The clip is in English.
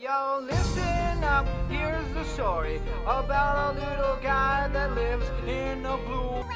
Yo, listen up, here's the story about a little guy that lives in a blue